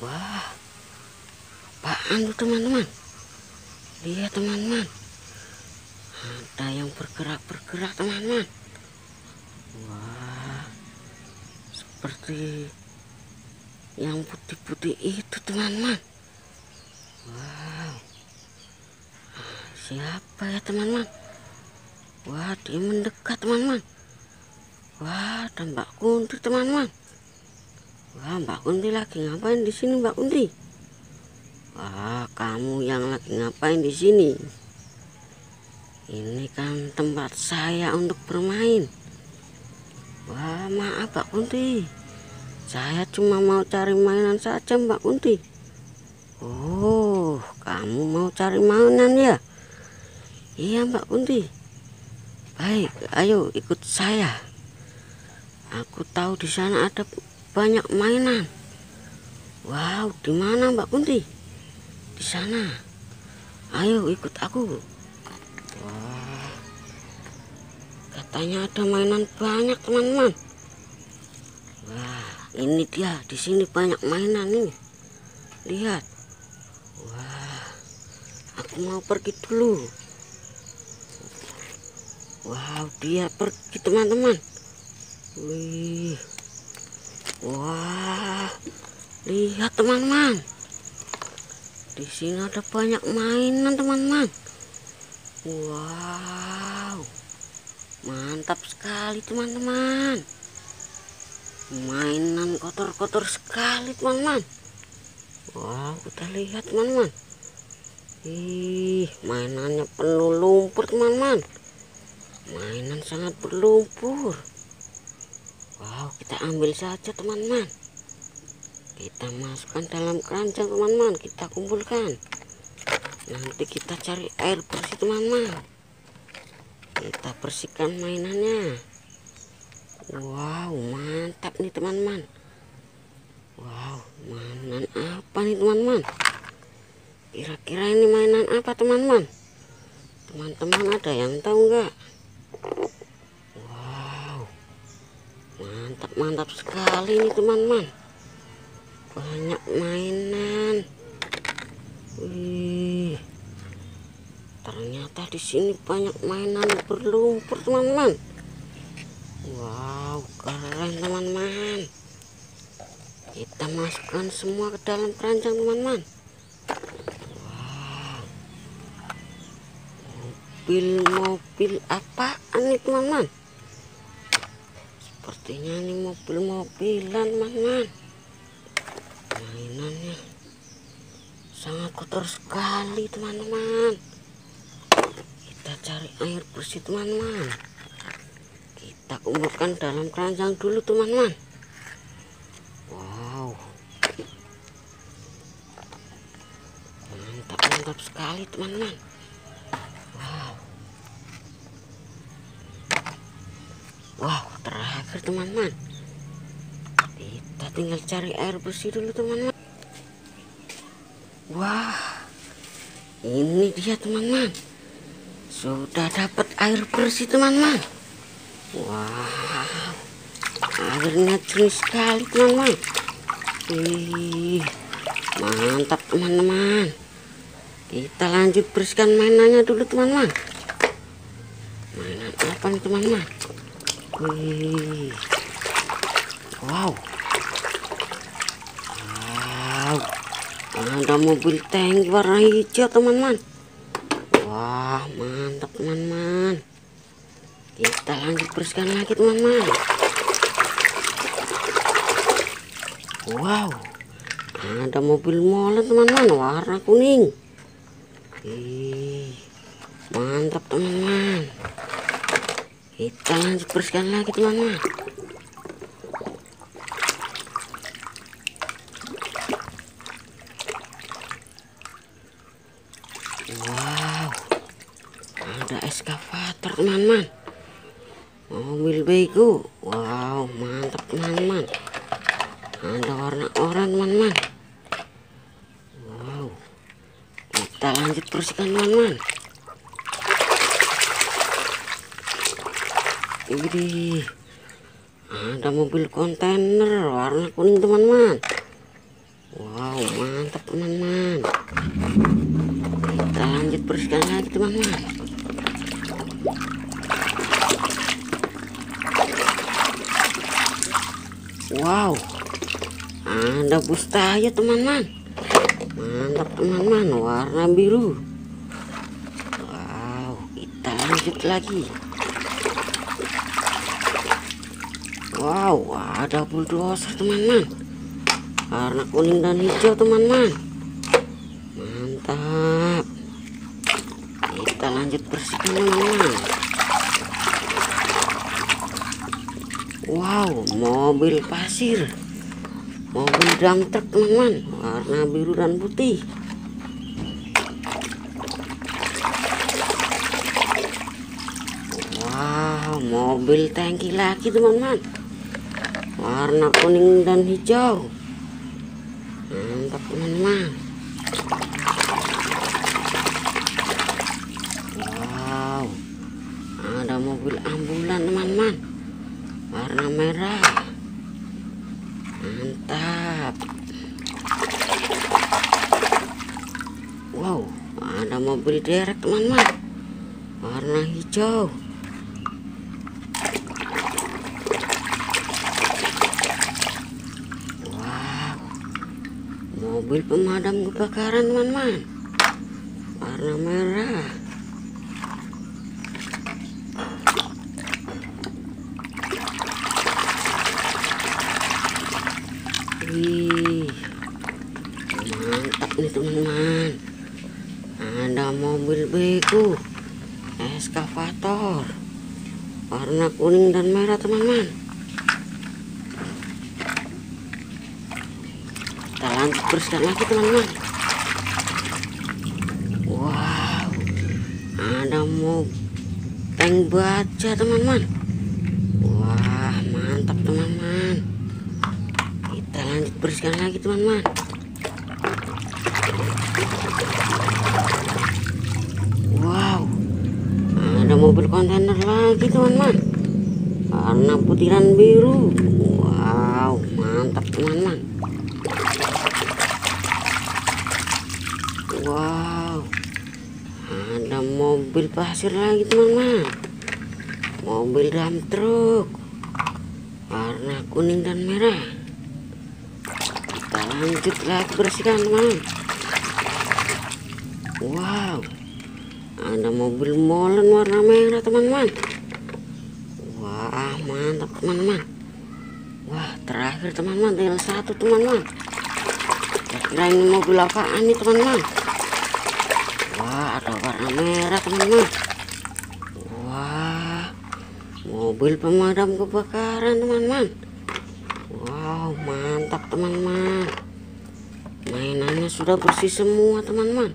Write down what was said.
Wah, apaan tuh teman-teman? Lihat teman-teman, ada yang bergerak-bergerak teman-teman. Wah, seperti yang putih-putih itu teman-teman. Wow, siapa ya teman-teman? Wah, dia mendekat teman-teman. Wah, ada Mbak Kunti teman-teman. Wah, Mbak Kunti lagi ngapain di sini, Mbak Kunti? Wah, kamu yang lagi ngapain di sini? Ini kan tempat saya untuk bermain. Wah, maaf Mbak Kunti. Saya cuma mau cari mainan saja, Mbak Kunti. Oh, kamu mau cari mainan ya? Iya, Mbak Kunti. Baik, ayo ikut saya. Aku tahu di sana ada banyak mainan. Wow, di mana Mbak Kunti? Di sana. Ayo ikut aku. Wah, katanya ada mainan banyak teman-teman. Wah, ini dia di sini banyak mainan ini. Lihat. Wah, aku mau pergi dulu. Wow, dia pergi teman-teman. Wih. Wah. Lihat teman-teman. Di sini ada banyak mainan teman-teman. Wow. Mantap sekali teman-teman. Mainan kotor-kotor sekali teman-teman. Wow, kita lihat teman-teman. Ih, mainannya penuh lumpur teman-teman mainan sangat berlumpur wow kita ambil saja teman-teman. Kita masukkan dalam keranjang teman-teman. Kita kumpulkan. Nanti kita cari air bersih teman-teman. Kita bersihkan mainannya. Wow mantap nih teman-teman. Wow mainan apa nih teman-teman? Kira-kira ini mainan apa teman-teman? Teman-teman ada yang tahu nggak Wow, mantap mantap sekali nih teman-teman. Banyak mainan. Wih, ternyata di sini banyak mainan berlumpur teman-teman. Wow, keren teman-teman. Kita masukkan semua ke dalam keranjang teman-teman. mobil-mobil apaan nih teman-teman sepertinya ini mobil-mobilan teman-teman mainannya sangat kotor sekali teman-teman. Kita cari air bersih teman-teman. Kita kumpulkan dalam keranjang dulu teman-teman. Wow. Mantap mantap sekali teman-teman Wow, terakhir teman-teman. Kita tinggal cari air bersih dulu teman-teman. Wah, ini dia teman-teman. Sudah dapat air bersih teman-teman. Wow, airnya jernih sekali teman-teman. Wih, mantap teman-teman. Kita lanjut bersihkan mainannya dulu teman-teman. Mainan apa nih teman-teman? Wih. Wow. Wow. Ada mobil tank warna hijau, teman-teman. Wah, mantap, teman-teman. Kita lanjut bersihkan lagi, teman-teman. Wow. Ada mobil molen, teman-teman, warna kuning. Ih, mantap, teman-teman kita lanjut bersihkan lagi teman-teman. Wow ada eskavator teman-teman. Mobil bego? Wow mantap teman-teman. Ada warna oranye teman-teman. Wow kita lanjut bersihkan teman-teman Widih, ada mobil kontainer warna kuning teman-teman. wow mantap teman-teman. Kita lanjut bersihkan lagi teman-teman. Wow. Ada bustaya teman-teman. Mantap teman-teman. Warna biru. Wow kita lanjut lagi wow ada bulldozer teman-teman warna kuning dan hijau teman-teman mantap. Kita lanjut bersihkan teman-teman wow mobil pasir. Mobil dump truck teman-teman warna biru dan putih. Wow mobil tangki lagi teman-teman warna kuning dan hijau. Mantap teman-teman. Wow. Ada mobil ambulan teman-teman. Warna merah. Mantap. Wow ada mobil derek teman-teman. Warna hijau wow mobil pemadam kebakaran teman-teman warna merah Wih, mantap nih teman-teman. Ada mobil bego, eskavator, warna kuning dan merah teman-teman. Kita lanjut bersihkan lagi teman-teman. Wow, ada mobil tank baja teman-teman. Wah, mantap teman-teman. Kita lanjut bersihkan lagi teman-teman. Wow ada mobil kontainer lagi teman-teman. Warna putih dan biru. Wow mantap teman-teman wow. Ada mobil pasir lagi teman-teman. Mobil dump truk. Warna kuning dan merah. Kita lanjut lagi bersihkan teman wow. Ada mobil molen warna merah teman-teman. Wah mantap teman-teman. Wah terakhir teman-teman. Tinggal satu teman-teman. Kira ini mobil apaan nih teman-teman wah ada warna merah teman-teman wah mobil pemadam kebakaran teman-teman Wow, mantap teman-teman. Mainannya sudah bersih semua teman-teman.